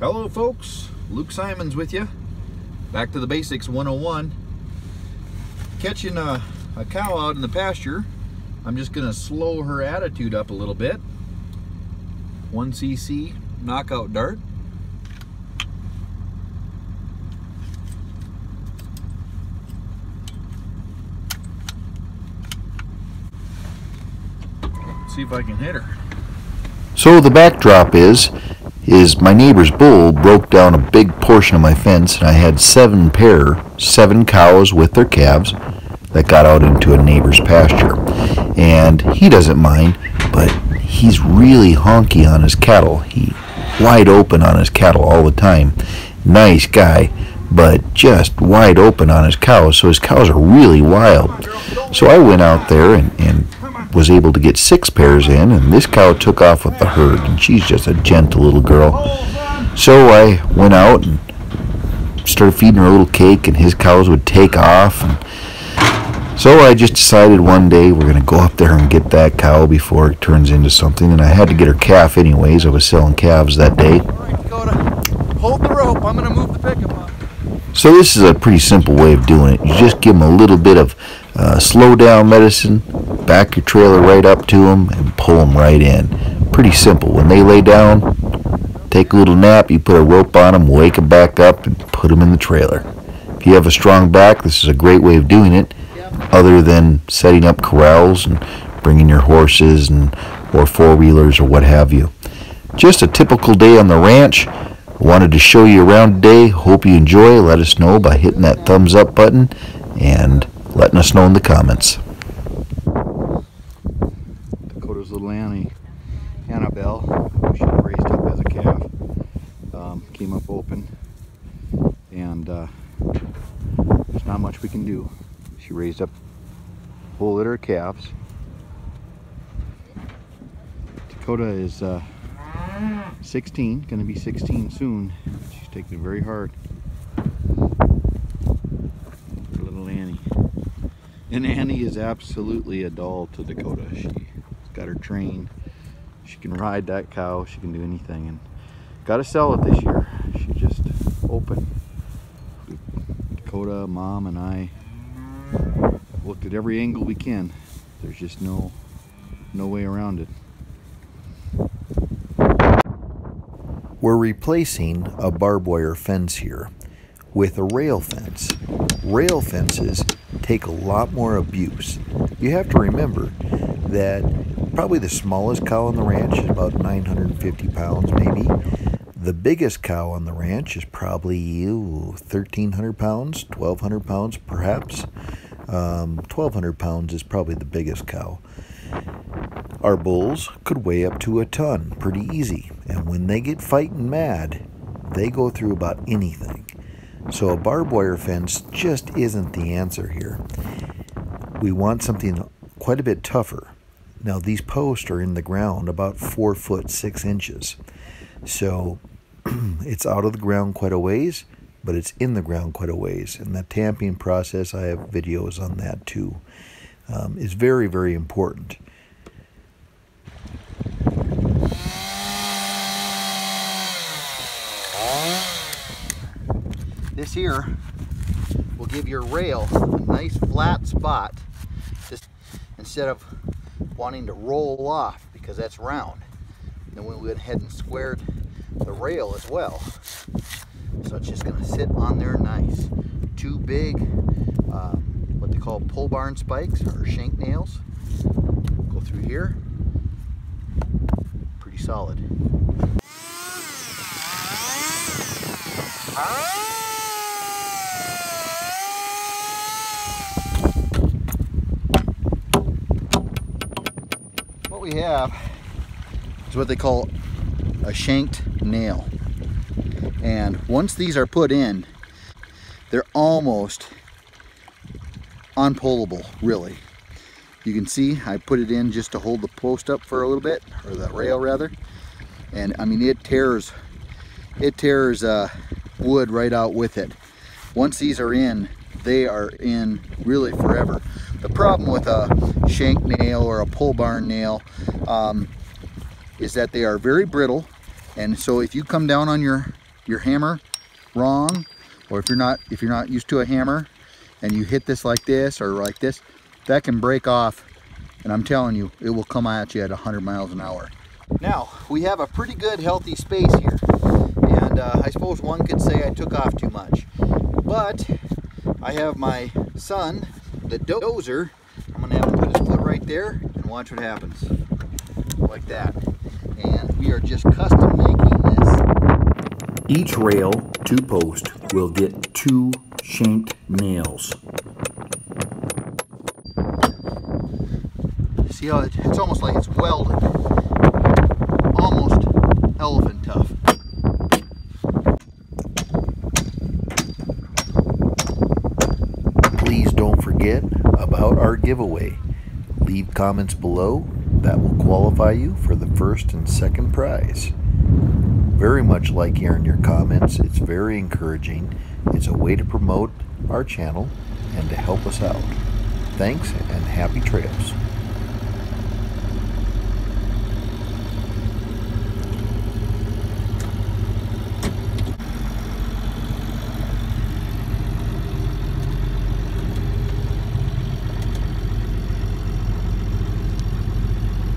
Hello folks, Luke Simons with you. Back to the basics 101. Catching a, a cow out in the pasture. I'm just gonna slow her attitude up a little bit. 1cc knockout dart. See if I can hit her. So the backdrop is is my neighbor's bull broke down a big portion of my fence and I had seven pair, seven cows with their calves that got out into a neighbor's pasture. And he doesn't mind, but he's really honky on his cattle. He wide open on his cattle all the time. Nice guy, but just wide open on his cows, so his cows are really wild. So I went out there and, and was able to get six pairs in, and this cow took off with the herd, and she's just a gentle little girl. So I went out and started feeding her a little cake, and his cows would take off. And so I just decided one day we're going to go up there and get that cow before it turns into something, and I had to get her calf anyways. I was selling calves that day. Hold the rope. I'm going to move the pickup up. So this is a pretty simple way of doing it. You just give them a little bit of uh, slow down medicine, back your trailer right up to them, and pull them right in. Pretty simple. When they lay down, take a little nap, you put a rope on them, wake them back up, and put them in the trailer. If you have a strong back, this is a great way of doing it, other than setting up corrals and bringing your horses and or four-wheelers or what have you. Just a typical day on the ranch. Wanted to show you around today. Hope you enjoy. Let us know by hitting that thumbs up button and letting us know in the comments. Dakota's little Annie, Annabelle, who she raised up as a calf, um, came up open, and uh, there's not much we can do. She raised up a whole litter of calves. Dakota is uh, 16, going to be 16 soon. She's taking it very hard. Little Annie. And Annie is absolutely a doll to Dakota. She's got her trained. She can ride that cow. She can do anything. And got to sell it this year. She just open. Dakota, mom, and I looked at every angle we can. There's just no no way around it. We're replacing a barbed wire fence here with a rail fence. Rail fences take a lot more abuse. You have to remember that probably the smallest cow on the ranch is about 950 pounds maybe. The biggest cow on the ranch is probably ooh, 1,300 pounds, 1,200 pounds perhaps. Um, 1,200 pounds is probably the biggest cow. Our bulls could weigh up to a ton pretty easy, and when they get fighting mad, they go through about anything. So a barbed wire fence just isn't the answer here. We want something quite a bit tougher. Now these posts are in the ground about four foot six inches. So it's out of the ground quite a ways, but it's in the ground quite a ways. And the tamping process, I have videos on that too, um, is very, very important. This here will give your rail a nice flat spot just instead of wanting to roll off because that's round. Then we went ahead and squared the rail as well. So it's just gonna sit on there nice. Two big, uh, what they call pole barn spikes or shank nails. Go through here. Pretty solid. What we have is what they call a shanked nail. And once these are put in, they're almost unpullable, really. You can see I put it in just to hold the post up for a little bit, or the rail rather. And I mean, it tears, it tears uh, wood right out with it. Once these are in, they are in really forever. The problem with a shank nail or a pole barn nail um, is that they are very brittle and so if you come down on your your hammer wrong, or if you're not if you're not used to a hammer and you hit this like this or like this, that can break off and I'm telling you, it will come at you at 100 miles an hour. Now, we have a pretty good healthy space here. And uh, I suppose one could say I took off too much. But I have my son, the dozer. I'm gonna have him put his foot right there and watch what happens. Like that. And we are just custom making this. Each rail to post will get two shanked nails. See how it, it's almost like it's welded. Forget about our giveaway. Leave comments below that will qualify you for the first and second prize. Very much like hearing your comments, it's very encouraging. It's a way to promote our channel and to help us out. Thanks and happy trails.